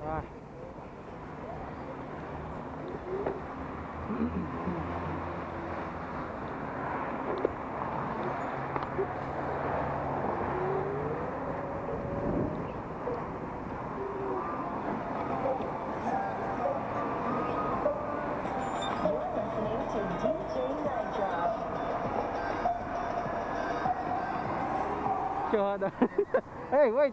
chờ đợi ê quay